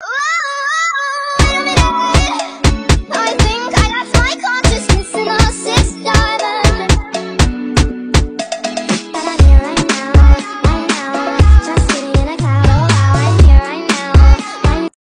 Whoa!